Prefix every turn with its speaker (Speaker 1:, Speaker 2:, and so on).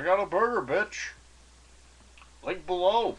Speaker 1: I got a burger, bitch. Link below.